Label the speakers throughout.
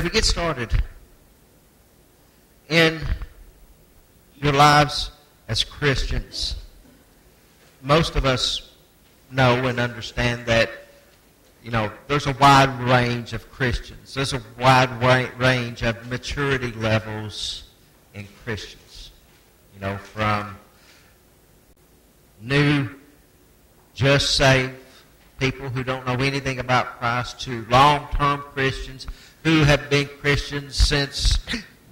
Speaker 1: as we get started in your lives as Christians, most of us know and understand that you know there's a wide range of Christians. There's a wide range of maturity levels in Christians. You know, from new, just saved people who don't know anything about Christ to long-term Christians who have been Christians since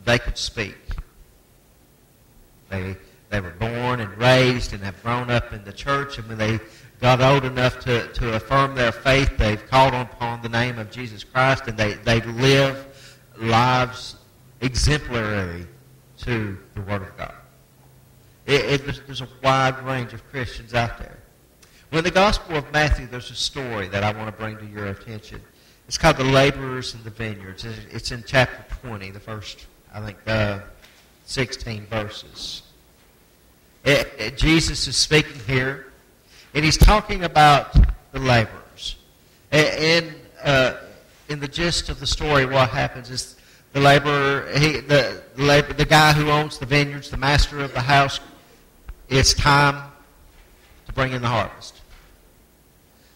Speaker 1: they could speak. They, they were born and raised and have grown up in the church, and when they got old enough to, to affirm their faith, they've called upon the name of Jesus Christ, and they, they live lives exemplary to the Word of God. It, it, there's, a wide range of Christians out there. Well, in the Gospel of Matthew, there's a story that I want to bring to your attention. It's called The Laborers in the Vineyards. It's in chapter 20, the first, I think, uh, 16 verses. It, it, Jesus is speaking here, and he's talking about the laborers. And uh, in the gist of the story, what happens is the laborer, he, the, the, labor, the guy who owns the vineyards, the master of the house, it's time to bring in the harvest.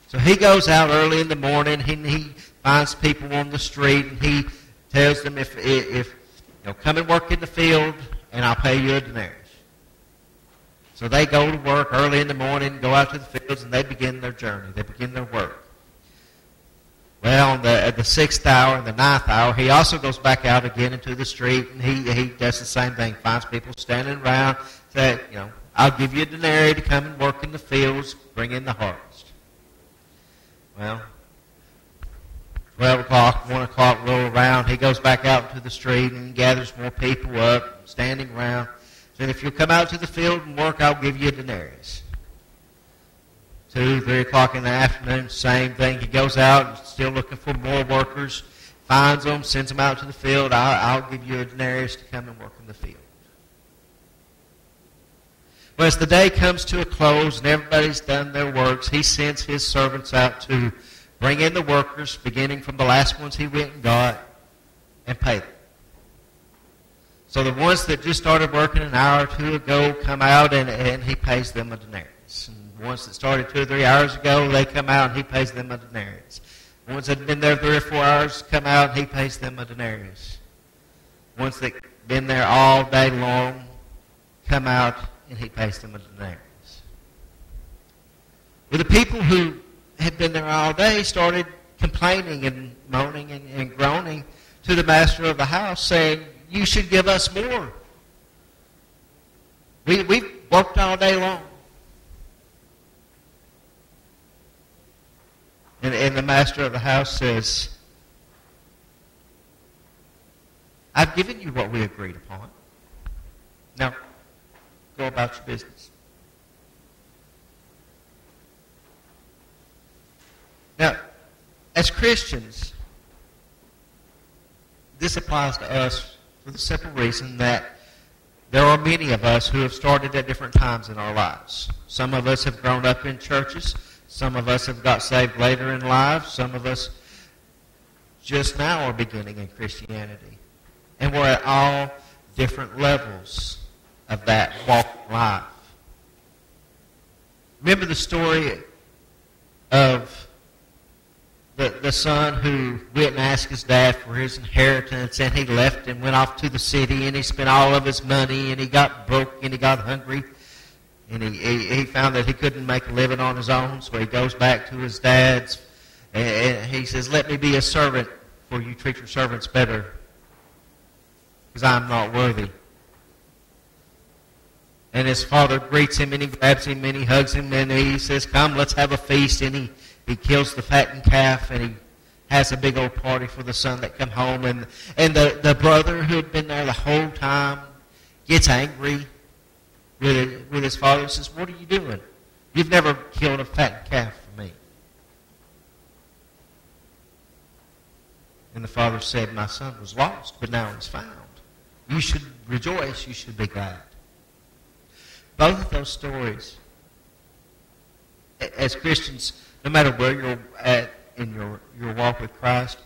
Speaker 1: So he goes out early in the morning. He, he finds people on the street and he tells them if, if you know, come and work in the field and I'll pay you a denarius. So they go to work early in the morning, go out to the fields, and they begin their journey. They begin their work. Well, the, at the sixth hour and the ninth hour, he also goes back out again into the street, and he, he does the same thing. Finds people standing around, say, you know, I'll give you a denarius to come and work in the fields, bring in the harvest. Well, 12 o'clock, 1 o'clock roll around. He goes back out into the street and gathers more people up, standing around. Said, if you'll come out to the field and work, I'll give you a denarius. 2, 3 o'clock in the afternoon, same thing. He goes out, and still looking for more workers, finds them, sends them out to the field. I'll, I'll give you a denarius to come and work in the field. Well, as the day comes to a close and everybody's done their works, he sends his servants out to bring in the workers, beginning from the last ones he went and got, and pay them. So the ones that just started working an hour or two ago come out and, and he pays them a denarius. And the ones that started two or three hours ago, they come out and he pays them a denarius. The ones that have been there three or four hours come out and he pays them a denarius. The ones that have been there all day long come out and he pays them a denarius. Well, the people who had been there all day started complaining and moaning and, and groaning to the master of the house, saying, You should give us more. We, we've worked all day long. And, and the master of the house says, I've given you what we agreed upon. Now, Go about your business. Now, as Christians, this applies to us for the simple reason that there are many of us who have started at different times in our lives. Some of us have grown up in churches. Some of us have got saved later in life. Some of us just now are beginning in Christianity. And we're at all different levels of that walk of life. Remember the story of the, the son who went and asked his dad for his inheritance and he left and went off to the city and he spent all of his money and he got broke and he got hungry and he, he, he found that he couldn't make a living on his own so he goes back to his dad's and, and he says, let me be a servant for you treat your servants better because I'm not worthy. And his father greets him and he grabs him and he hugs him and he says, Come, let's have a feast. And he, he kills the fattened calf and he has a big old party for the son that come home. And, and the, the brother who had been there the whole time gets angry with, with his father and says, What are you doing? You've never killed a fattened calf for me. And the father said, My son was lost, but now he's found. You should rejoice. You should be glad. Both of those stories, as Christians, no matter where you're at in your, your walk with Christ,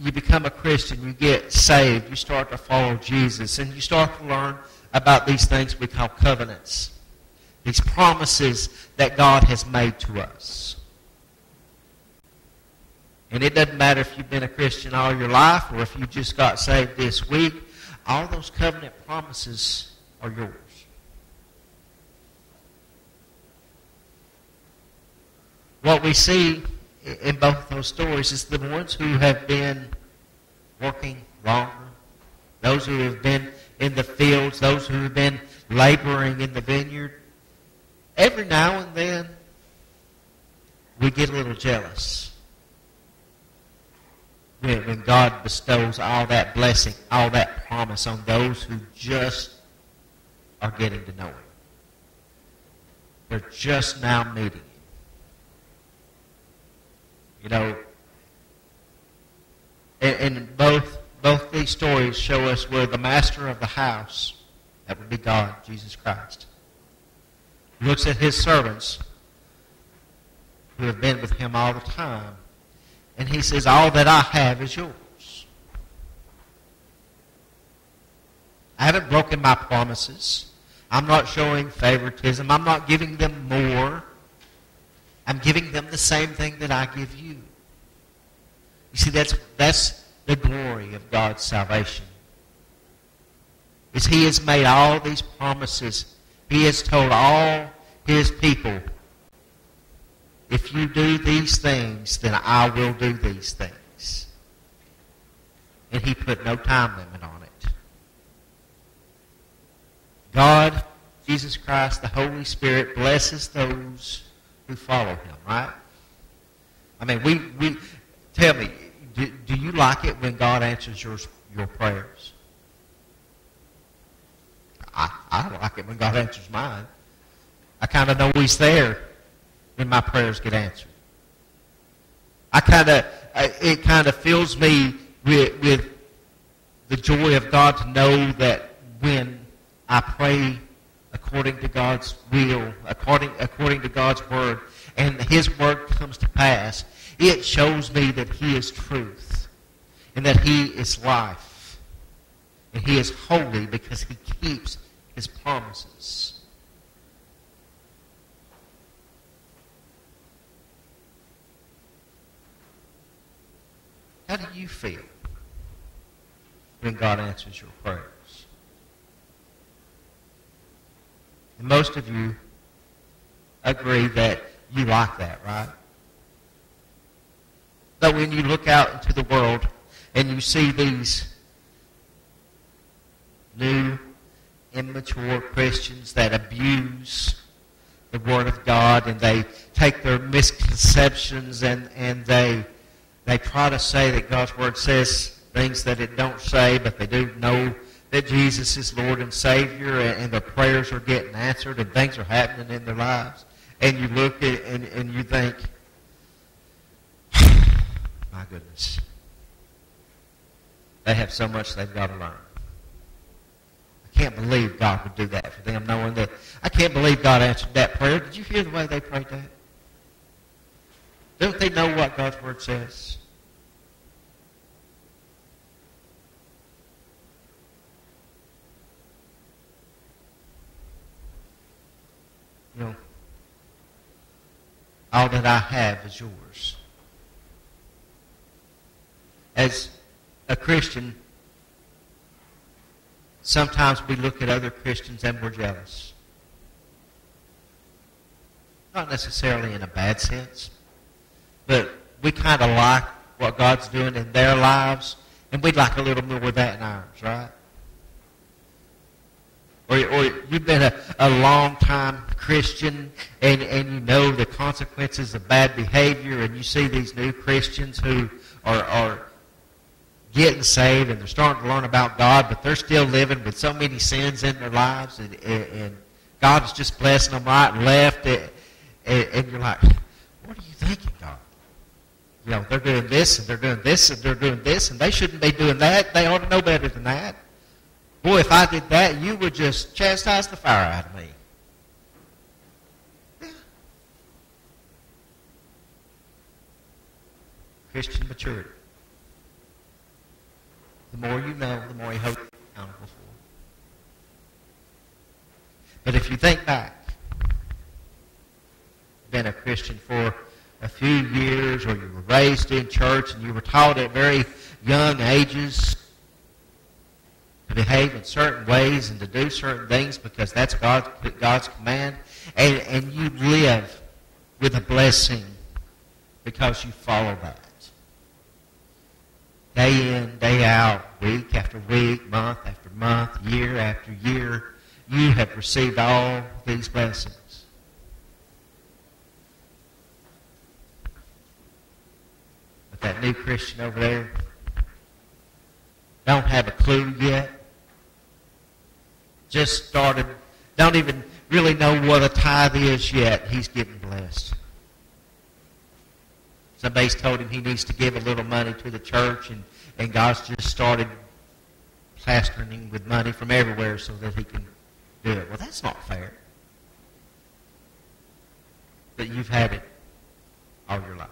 Speaker 1: you become a Christian, you get saved, you start to follow Jesus, and you start to learn about these things we call covenants. These promises that God has made to us. And it doesn't matter if you've been a Christian all your life or if you just got saved this week. All those covenant promises are yours. What we see in both those stories is the ones who have been working longer, those who have been in the fields, those who have been laboring in the vineyard. Every now and then, we get a little jealous when, God bestows all that blessing, all that promise on those who just are getting to know Him. They're just now meeting. You know, and, and both both these stories show us where the master of the house, that would be God, Jesus Christ, looks at his servants who have been with him all the time, and he says, All that I have is yours. I haven't broken my promises. I'm not showing favoritism. I'm not giving them more. I'm giving them the same thing that I give you. You see, that's, that's the glory of God's salvation. Is He has made all these promises. He has told all His people, if you do these things, then I will do these things. And He put no time limit on it. God, Jesus Christ, the Holy Spirit blesses those who follow him, right? I mean, we, we tell me, do, do you like it when God answers your, your prayers? I, I like it when God answers mine. I kind of know He's there when my prayers get answered. I kind of, it kind of fills me with, with the joy of God to know that when I pray according to God's will, according, according to God's word, and His word comes to pass, it shows me that He is truth and that He is life. And He is holy because He keeps His promises. How do you feel when God answers your prayers? And most of you agree that you like that, right? But when you look out into the world and you see these new, immature Christians that abuse the Word of God and they take their misconceptions and, and they, they try to say that God's Word says things that it don't say, but they do know that Jesus is Lord and Savior, and, and their prayers are getting answered, and things are happening in their lives. And you look at and, and you think, my goodness, they have so much they've got to learn. I can't believe God would do that for them, knowing that I can't believe God answered that prayer. Did you hear the way they prayed that? Don't they know what God's Word says? You know, all that I have is yours. As a Christian, sometimes we look at other Christians and we're jealous. Not necessarily in a bad sense, but we kind of like what God's doing in their lives, and we'd like a little more of that in ours, right? Or, or you've been a, a long time Christian and, and you know the consequences of bad behavior and you see these new Christians who are, are getting saved and they're starting to learn about God, but they're still living with so many sins in their lives and, and, and God is just blessing them right and left. And, and you're like, what are you thinking, God? You know, they're doing this and they're doing this and they're doing this and they shouldn't be doing that. They ought to know better than that. Boy, if I did that, you would just chastise the fire out of me. Christian maturity. The more you know, the more you hope you're accountable for. But if you think back, been a Christian for a few years, or you were raised in church and you were taught at very young ages to behave in certain ways and to do certain things because that's God's, God's command, and, and you live with a blessing because you follow that. Day in, day out, week after week, month after month, year after year, you have received all these blessings. But that new Christian over there don't have a clue yet. Just started, don't even really know what a tithe is yet. He's getting blessed. Somebody's told him he needs to give a little money to the church, and, and God's just started plastering him with money from everywhere so that he can do it. Well, that's not fair. But you've had it all your life.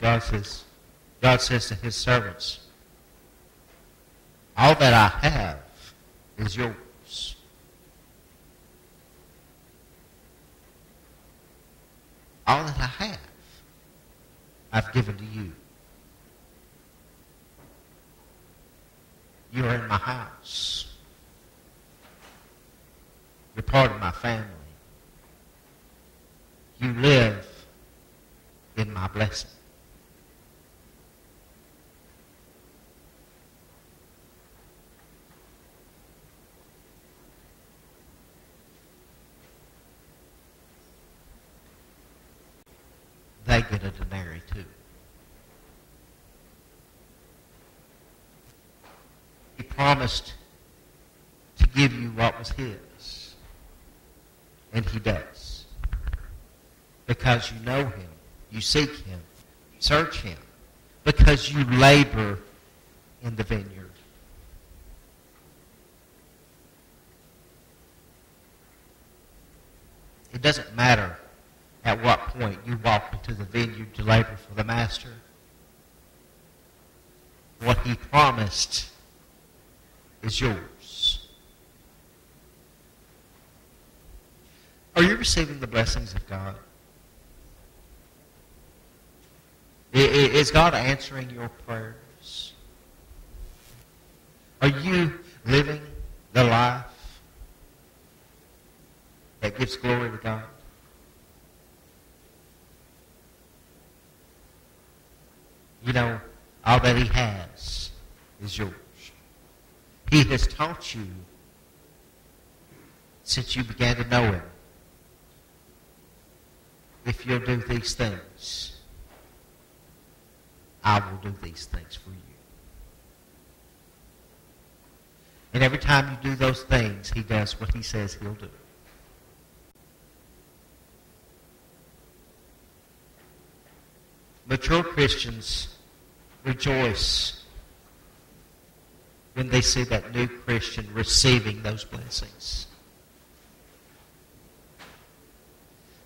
Speaker 1: God says, God says to his servants, all that I have is yours. All that I have, I've given to you. You are in my house. You're part of my family. You live in my blessing. They get a denarius too. He promised to give you what was his. And he does. Because you know him. You seek him. You search him. Because you labor in the vineyard. It doesn't matter at what point you walk into the vineyard to labor for the master. What he promised is yours. Are you receiving the blessings of God? Is God answering your prayers? Are you living the life that gives glory to God? You know, all that He has is yours. He has taught you since you began to know Him. If you'll do these things, I will do these things for you. And every time you do those things, He does what He says He'll do. Mature Christians rejoice when they see that new Christian receiving those blessings.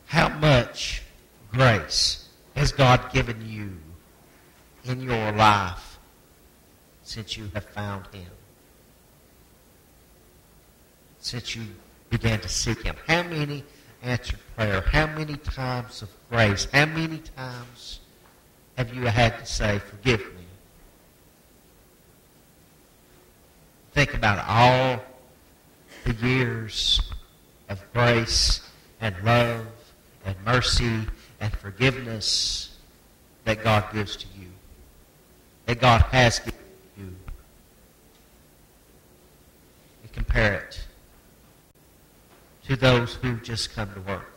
Speaker 1: How much grace has God given you in your life since you have found Him? Since you began to seek Him? How many answered prayer? How many times of grace? How many times have you had to say, forgive me? think about all the years of grace and love and mercy and forgiveness that God gives to you, that God has given you, and compare it to those who just come to work.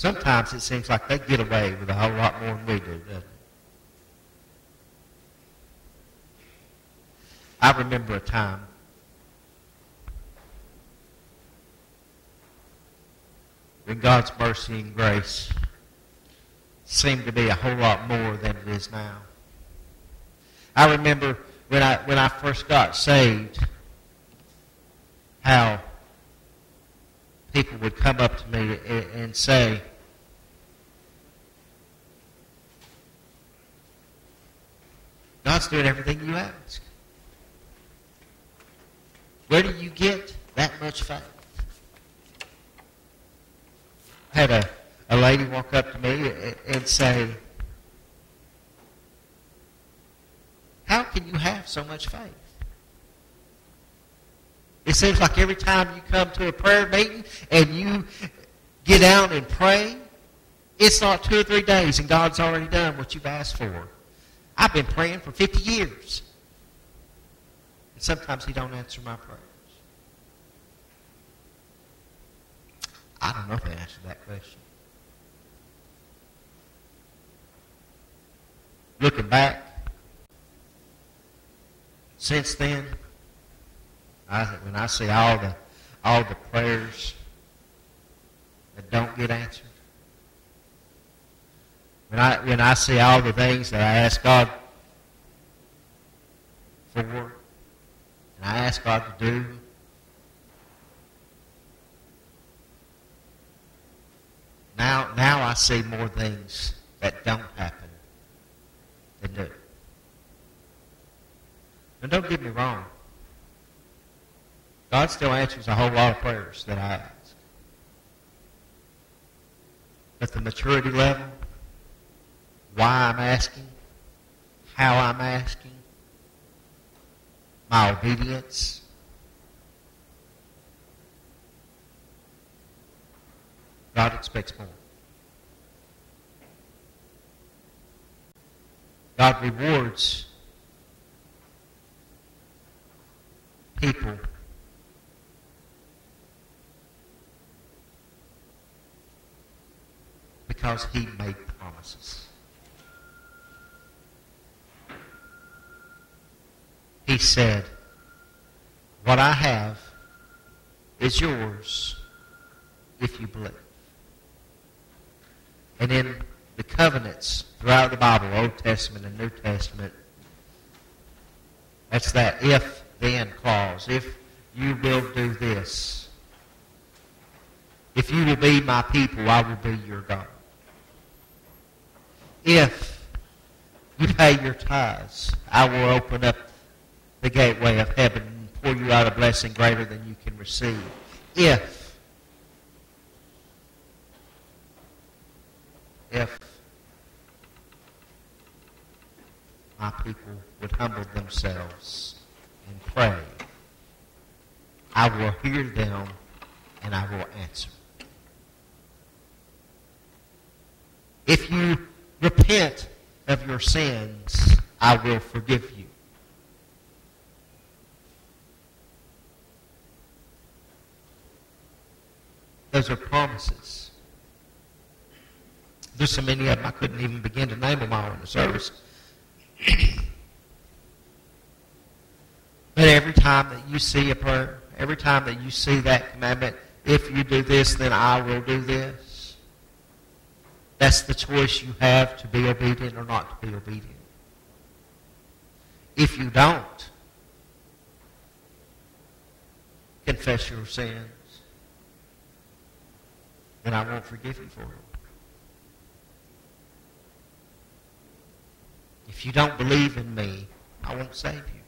Speaker 1: Sometimes it seems like they get away with a whole lot more than we do, doesn't it? I remember a time when God's mercy and grace seemed to be a whole lot more than it is now. I remember when I when I first got saved, how people would come up to me and say, God's doing everything you ask. Where do you get that much faith? I had a, a lady walk up to me and say, How can you have so much faith? It seems like every time you come to a prayer meeting and you get out and pray, it's not two or three days and God's already done what you've asked for. I've been praying for 50 years. And sometimes he don't answer my prayers. I don't know if I answered that question. Looking back, since then, I, when I see all the all the prayers that don't get answered, when I when I see all the things that I ask God for, and I ask God to do, now now I see more things that don't happen than do. And don't get me wrong. God still answers a whole lot of prayers that I ask. But the maturity level, why I'm asking, how I'm asking, my obedience, God expects more. God rewards people because he made promises. He said, What I have is yours if you believe. And in the covenants throughout the Bible, Old Testament and New Testament, that's that if then clause. If you will do this, if you will be my people, I will be your God. If you pay your tithes, I will open up the gateway of heaven and pour you out a blessing greater than you can receive. If, if my people would humble themselves and pray, I will hear them and I will answer. If you repent of your sins, I will forgive you. Those are promises. There's so many of them I couldn't even begin to name them all in the service. But every time that you see a prayer, every time that you see that commandment, if you do this, then I will do this. That's the choice you have to be obedient or not to be obedient. If you don't, confess your sins, then I won't forgive you for it. If you don't believe in me, I won't save you.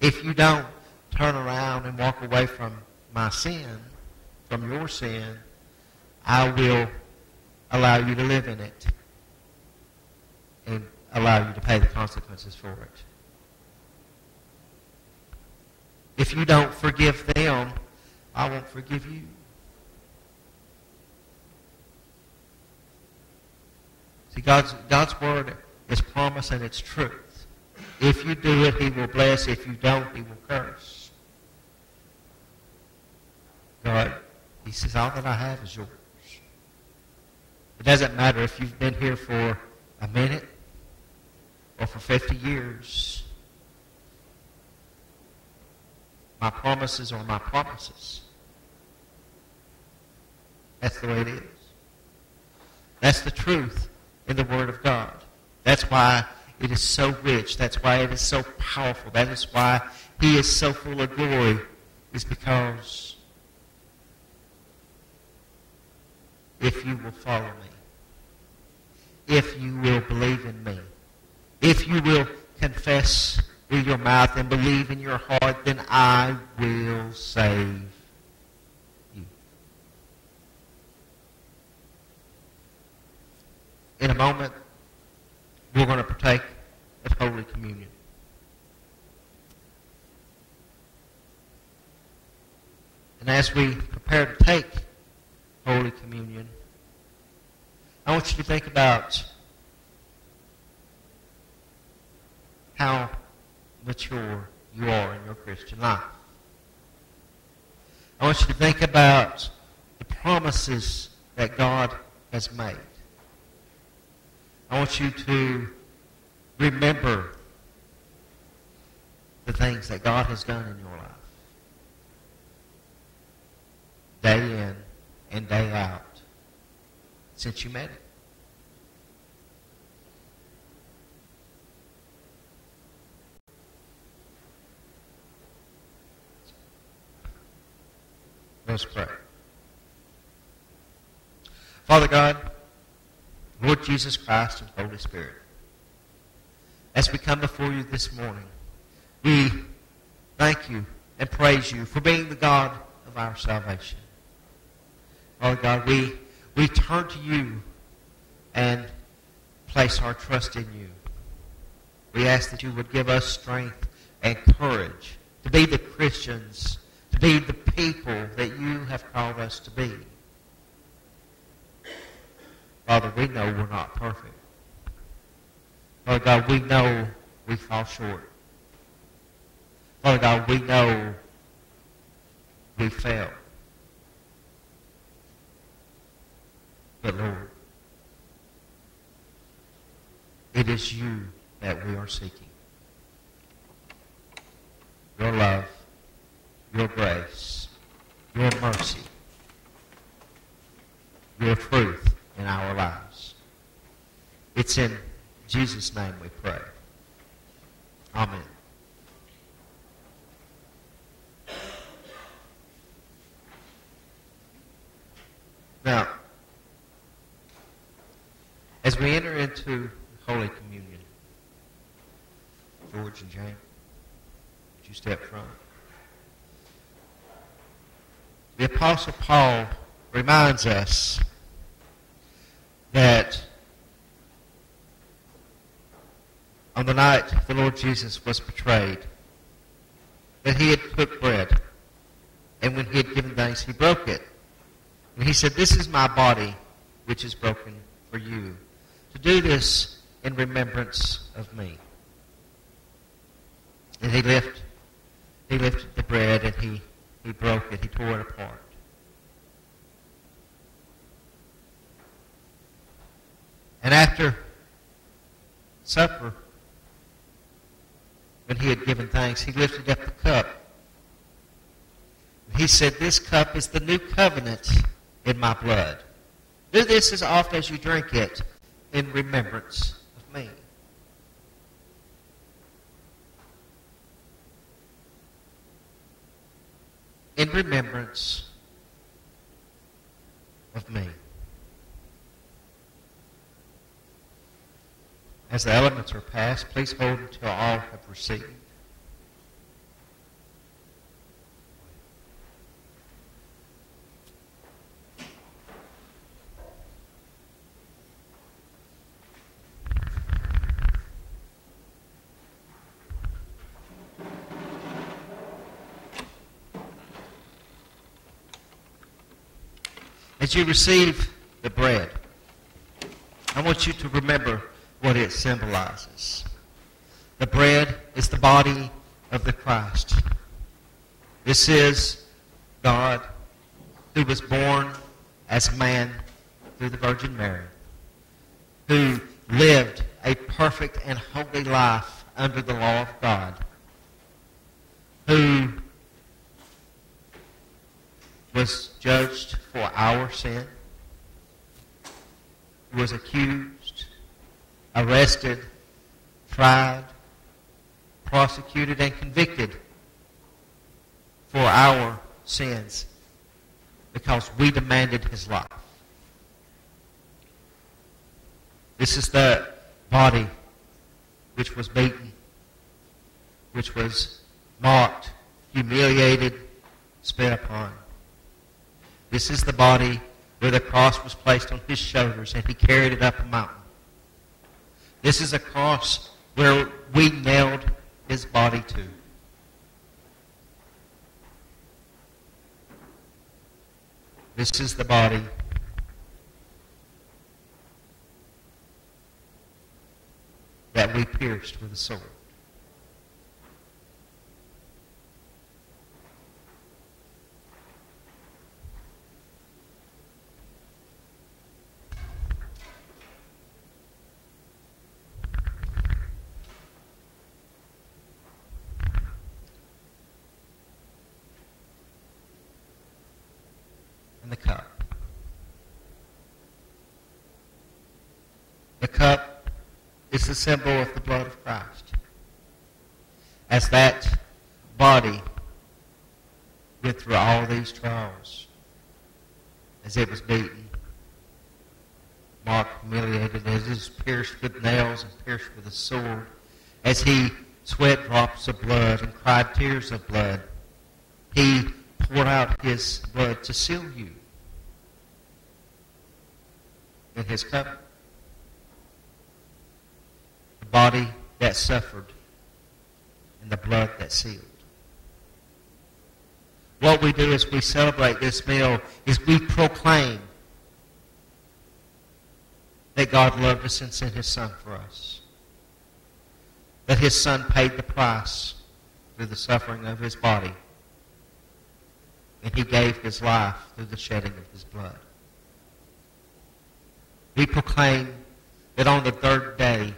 Speaker 1: If you don't turn around and walk away from my sin, from your sin, I will allow you to live in it and allow you to pay the consequences for it. If you don't forgive them, I won't forgive you. See, God's, God's word is promise and it's truth. If you do it, he will bless. If you don't, he will curse. God, he says, all that I have is yours. It doesn't matter if you've been here for a minute or for 50 years. My promises are my promises. That's the way it is. That's the truth in the Word of God. That's why it is so rich. That's why it is so powerful. That is why he is so full of glory, is because if you will follow me, if you will believe in me. If you will confess with your mouth and believe in your heart, then I will save you. In a moment, we're going to partake of Holy Communion. And as we prepare to take Holy Communion, I want you to think about how mature you are in your Christian life. I want you to think about the promises that God has made. I want you to remember the things that God has done in your life. Day in and day out since you met Him. Let's pray. Father God, Lord Jesus Christ and Holy Spirit, as we come before you this morning, we thank you and praise you for being the God of our salvation. Father God, we, we turn to you and place our trust in you. We ask that you would give us strength and courage to be the Christians to be the people that you have called us to be. Father, we know we're not perfect. Father God, we know we fall short. Father God, we know we fail. But Lord, it is you that we are seeking. Your love, your grace, your mercy, your truth in our lives. It's in Jesus' name we pray. Amen. Now, as we enter into Holy Communion, George and Jane, would you step front? the Apostle Paul reminds us that on the night the Lord Jesus was betrayed, that he had took bread, and when he had given thanks, he broke it. And he said, This is my body, which is broken for you. To do this in remembrance of me. And he lifted, he lifted the bread and he he broke it. He tore it apart. And after supper, when he had given thanks, he lifted up the cup. He said, This cup is the new covenant in my blood. Do this as often as you drink it in remembrance of me. in remembrance of me. As the elements are passed, please hold until all have received. As you receive the bread, I want you to remember what it symbolizes. The bread is the body of the Christ. This is God who was born as man through the Virgin Mary, who lived a perfect and holy life under the law of God, who was judged for our sin, was accused, arrested, tried, prosecuted, and convicted for our sins because we demanded his life. This is the body which was beaten, which was mocked, humiliated, spit upon. This is the body where the cross was placed on his shoulders and he carried it up a mountain. This is a cross where we nailed his body to. This is the body that we pierced with a sword. and the cup. The cup is the symbol of the blood of Christ. As that body went through all these trials, as it was beaten, marked, humiliated, as it was pierced with nails and pierced with a sword, as he sweat drops of blood and cried tears of blood, he poured out his blood to seal you in his covenant. The body that suffered and the blood that sealed. What we do as we celebrate this meal is we proclaim that God loved us and sent his son for us. That his son paid the price through the suffering of his body and he gave his life through the shedding of his blood. We proclaim that on the third day,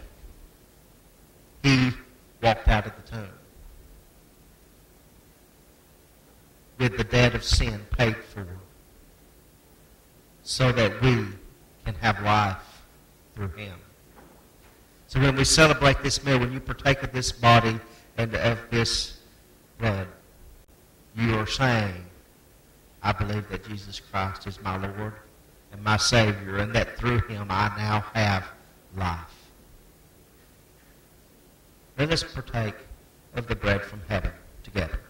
Speaker 1: he walked out of the tomb with the debt of sin paid for so that we can have life through him. So when we celebrate this meal, when you partake of this body and of this blood, you are saying, I believe that Jesus Christ is my Lord and my Savior, and that through him I now have life. Let us partake of the bread from heaven together.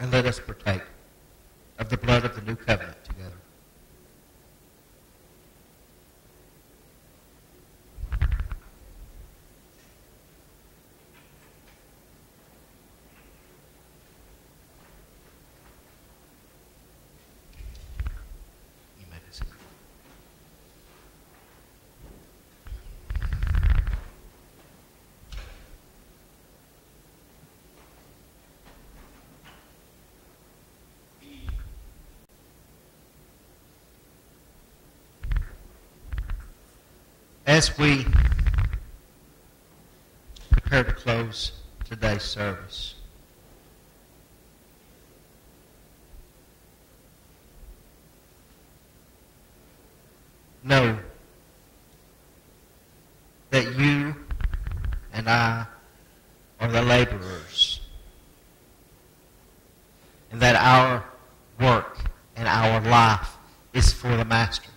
Speaker 1: And let us partake of the blood of the new covenant together. You may be seated. As we prepare to close today's service, know that you and I are the laborers, and that our work and our life is for the Master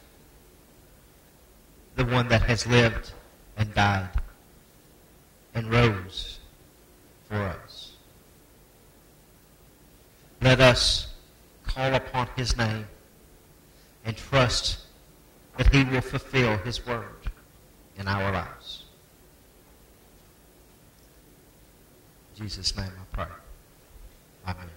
Speaker 1: the one that has lived and died and rose for us. Let us call upon his name and trust that he will fulfill his word in our lives. In Jesus' name I pray. Amen.